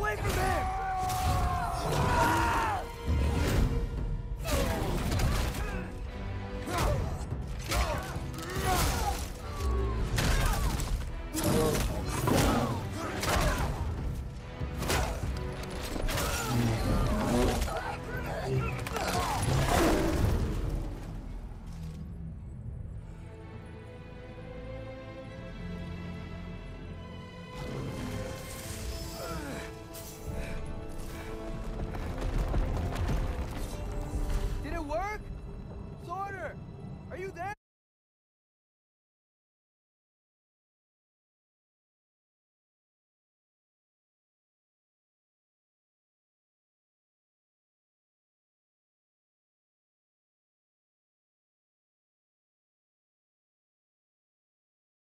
away from him! You there?